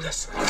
Listen.